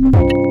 you.